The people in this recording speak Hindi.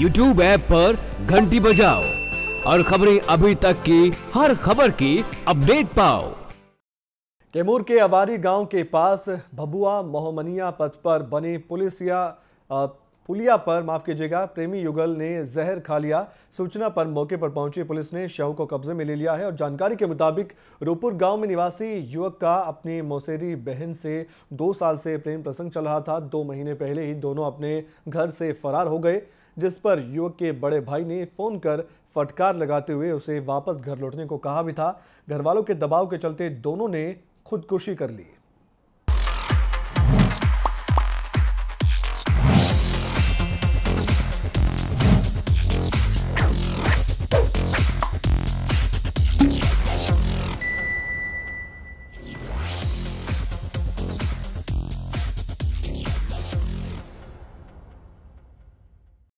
यूट्यूब ऐप पर घंटी बजाओ और खबरें अभी तक की हर खबर की अपडेट पाओ। कैमूर के अवारी गाँव के पास भबुआ मोहमनिया पथ पर बने पुलिस या अ, पुलिया पर माफ़ कीजिएगा, प्रेमी युगल ने जहर खा लिया। सूचना पर मौके पर पहुँची पुलिस ने शव को कब्जे में ले लिया है और जानकारी के मुताबिक रूपुर गाँव में निवासी युवक का अपनी मौसेरी बहन से दो साल से प्रेम प्रसंग चल रहा था। दो महीने पहले ही दोनों अपने घर से फरार हो गए, जिस पर युवक के बड़े भाई ने फ़ोन कर फटकार लगाते हुए उसे वापस घर लौटने को कहा भी था। घर वालों के दबाव के चलते दोनों ने खुदकुशी कर ली।